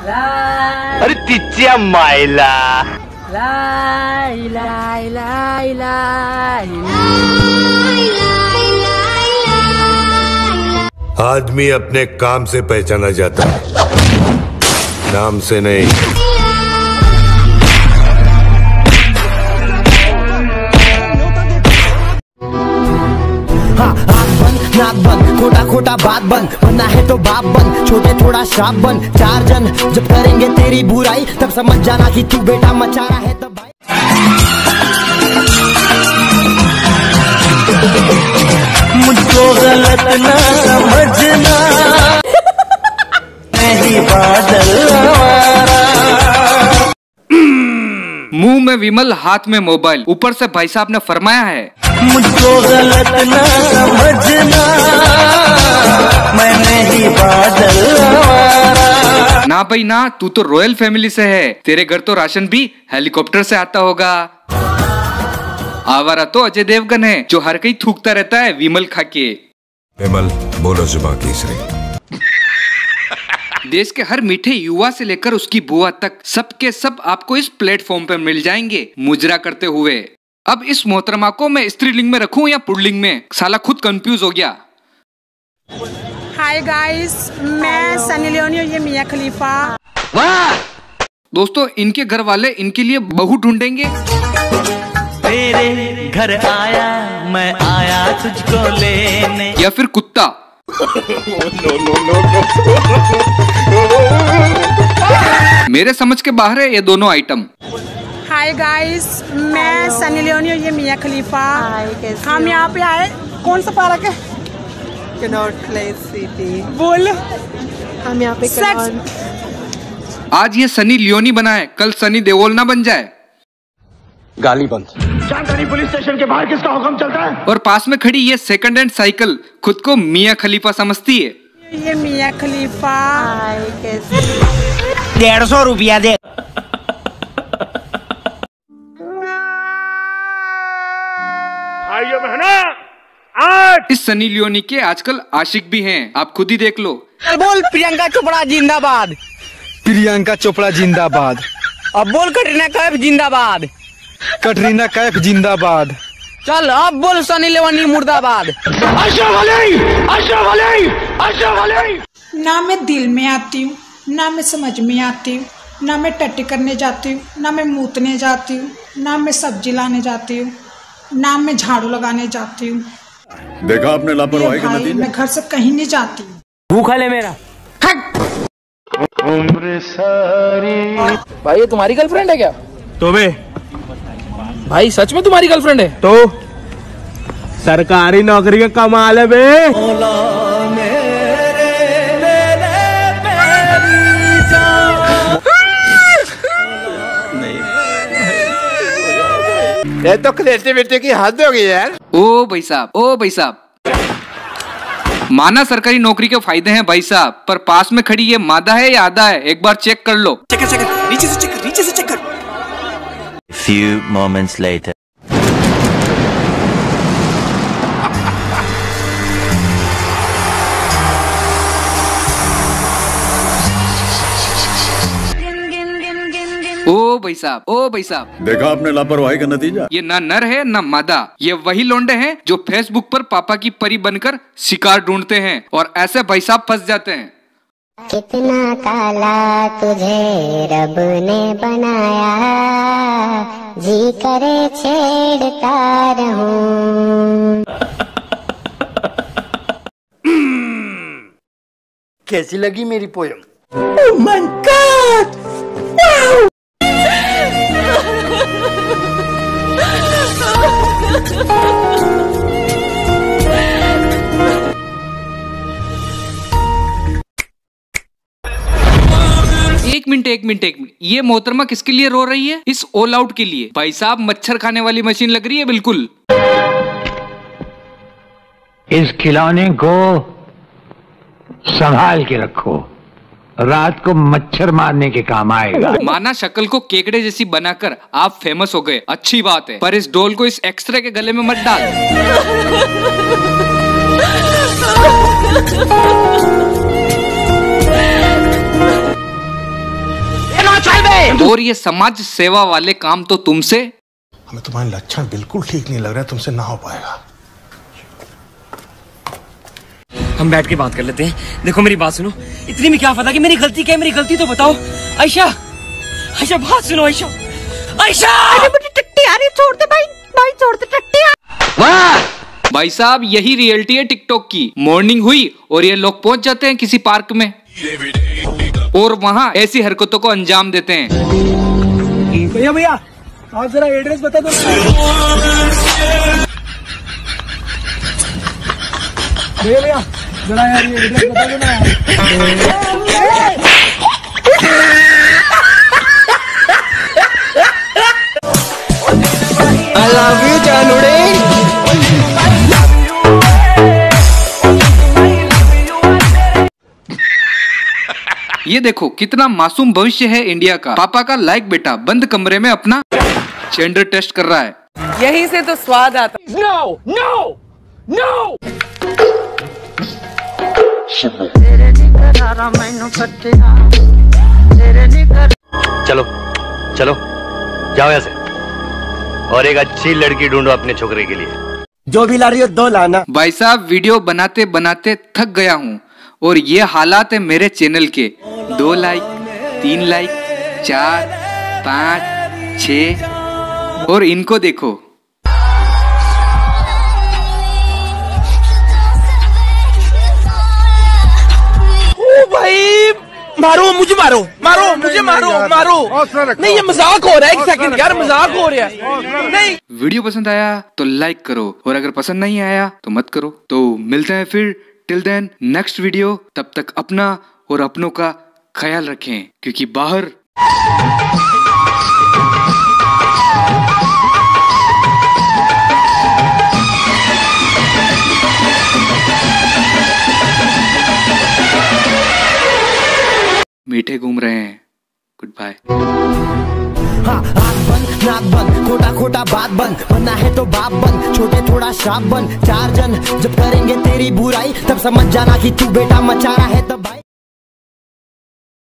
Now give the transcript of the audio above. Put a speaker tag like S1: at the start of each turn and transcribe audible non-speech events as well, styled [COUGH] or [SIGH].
S1: अरे तिच्या मायला.
S2: आदमी अपने काम से पहचाना जाता है। नाम से नहीं।
S3: हाँ खोटा बात बंद बनना है तो बाप बन छोटे थोड़ा शाप बन चार जन जब करेंगे तेरी बुराई तब समझ जाना कि तू बेटा मचा रहा है तब भाई।
S4: मुझको गलत ना समझना। नहीं बादल
S5: मुँह में विमल हाथ में मोबाइल। ऊपर से भाई साहब ने फरमाया है।
S4: मुझको गलत ना समझना।
S5: ना भाई ना तू तो रॉयल फैमिली से है। तेरे घर तो राशन भी हेलीकॉप्टर से आता होगा। आवारा तो अजय देवगन है जो हर कहीं थूकता रहता है विमल खा के
S2: विमल बोलो जुबा केसरी।
S5: देश के हर मीठे युवा से लेकर उसकी बुआ तक सबके सब आपको इस प्लेटफॉर्म पर मिल जाएँगे मुजरा करते हुए। अब इस मोहतरमा को मैं स्त्रीलिंग में रखूँ या पुडलिंग में? साला खुद कंफ्यूज हो गया।
S6: हाय गाइस मैं सनी लियोनी और ये मियाँ खलीफा। वाह!
S5: दोस्तों इनके घर वाले इनके लिए बहू ढूंढेंगे।
S4: तेरे घर आया मैं आया तुझको लेने।
S5: या फिर कुत्ता। मेरे समझ के बाहर है ये दोनों आइटम
S6: हाय गाइस मैं सनी लियोनी और ये मियाँ खलीफा। हम यहाँ पे आए। कौन सा पार्क है?
S7: कनॉट प्लेस सिटी
S6: बोल।
S7: हम यहाँ पे कनॉट
S5: आज ये सनी लियोनी बना है कल सनी देओल ना बन जाए। गाली बंद।
S8: चांदनी पुलिस स्टेशन के बाहर किसका हुक्म चलता है?
S5: और पास में खड़ी ये सेकंड हैंड साइकिल खुद को मियाँ खलीफा समझती है।
S6: ये मियाँ खलीफा।
S3: डेढ़ सौ रुपया दे।
S5: इस सनी लियोनी के आजकल आशिक भी हैं। आप खुद ही देख लो।
S3: बोल प्रियंका चोपड़ा जिंदाबाद।
S9: प्रियंका चोपड़ा जिंदाबाद।
S3: अब बोल कटरीना कैफ जिंदाबाद।
S9: कटरीना कैफ जिंदाबाद।
S3: चल अब बोल सनी लेवानी मुर्दाबाद।
S6: ना मैं दिल में आती हूँ ना मैं समझ में आती हूँ ना मैं टट्टी करने जाती हूँ ना मैं मूतने जाती हूँ ना मैं सब्ज़ी लाने जाती हूँ ना मैं झाड़ू लगाने जाती हूँ।
S2: देखा आपने लापरवाही
S6: का नतीजा मैं घर से कहीं नहीं जाती।
S3: भूखा ले मेरा।
S10: भाई ये तुम्हारी गर्लफ्रेंड है क्या?
S9: तो बे।
S10: भाई सच में तुम्हारी गर्लफ्रेंड है?
S9: तो। सरकारी नौकरी का कमाल है बे। ये तो क्रिएटिविटी की हद हो गई यार।
S5: ओ भाई साहब ओ भाई साहब। माना सरकारी नौकरी के फ़ायदे हैं भाई साहब पर पास में खड़ी ये मादा है या आधा है? एक बार चेक कर लो। चेक कर चेक नीचे से चेक नीचे से चेक कर।
S4: Few moments later.
S5: भाई साहब ओ भाई साहब।
S2: देखा आपने लापरवाही का नतीजा?
S5: ये ना नर है ना मादा। ये वही लोंडे हैं जो फेसबुक पर पापा की परी बनकर शिकार ढूंढते हैं और ऐसे भाई साहब फंस जाते हैं।
S11: कितना काला तुझे रब ने बनाया जी करे छेड़ता रहूँ। [LAUGHS]
S9: कैसी लगी मेरी पोयम
S5: एक मिनट एक मिनट एक मिनट। ये मोहतरमा किसके लिए रो रही है? इस ऑल आउट के लिए। भाई साहब मच्छर खाने वाली मशीन लग रही है बिल्कुल।
S1: इस खिलौने को संभाल के रखो। रात को मच्छर मारने के काम आएगा।
S5: माना शक्ल को केकड़े जैसी बनाकर आप फ़ेमस हो गए। अच्छी बात है। पर इस डोल को इस एक्सरे के गले में मत डाल। [LAUGHS] और ये समाज सेवा वाले काम तो तुमसे?
S12: हमें तुम्हारे लक्षण बिल्कुल ठीक नहीं लग रहा है तुमसे ना हो पाएगा।
S13: हम बैठ के बात कर लेते हैं। देखो मेरी बात सुनो। इतनी में क्या पता कि मेरी गलती क्या है मेरी गलती तो बताओ। आयशा! आयशा बात सुनो आयशा। आयशा!
S7: अरे मुझे टट्टी आ रही छोड़ दे भाई। भाई छोड़ दे टट्टी आ
S5: वाह! भाई साहब यही रियलिटी है टिकटॉक की। मॉर्निंग हुई और ये लोग पहुँच जाते हैं किसी पार्क में। और वहाँ ऐसी हरकतों को अंजाम देते हैं।
S13: भैया भैया, आप जरा एड्रेस बता दो। भैया भैया, जरा यार एड्रेस बता दो ना।
S5: ये देखो कितना मासूम भविष्य है इंडिया का। पापा का लाइक बेटा बंद कमरे में अपना जेंडर टेस्ट कर रहा है।
S7: यही से तो स्वाद आता।
S13: नो नो नो
S9: चलो चलो जाओ यहाँ से। और एक अच्छी लड़की ढूंढो अपने छोकरे के लिए।
S3: जो भी ला रही हो दो लाना।
S5: भाई साहब वीडियो बनाते बनाते थक गया हूँ। और ये हालात है मेरे चैनल के। दो लाइक तीन लाइक चार पाँच छ और इनको देखो।
S10: भाई मारो मुझे मारो मारो मुझे मारो मारो। नहीं ये मज़ाक हो रहा है एक सेकंड यार मज़ाक हो रहा है। नहीं।
S5: वीडियो पसंद आया तो लाइक करो और अगर पसंद नहीं आया तो मत करो। तो मिलते हैं फिर टिल देन नेक्स्ट वीडियो तब तक अपना और अपनों का ख्याल रखें, क्योंकि बाहर मीठे घूम रहे हैं। गुड बाय
S3: हाँ बंद नाक बंद, खोटा खोटा बात बंद, बनना है तो बाप बन छोटे थोड़ा श्राप बन चार जन जब करेंगे तेरी बुराई, तब समझ जाना कि तू बेटा मचा रहा है, तब भाई